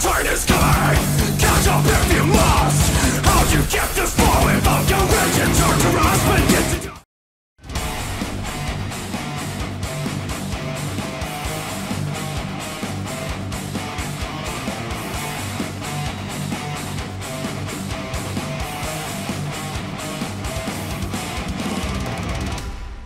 turn is coming!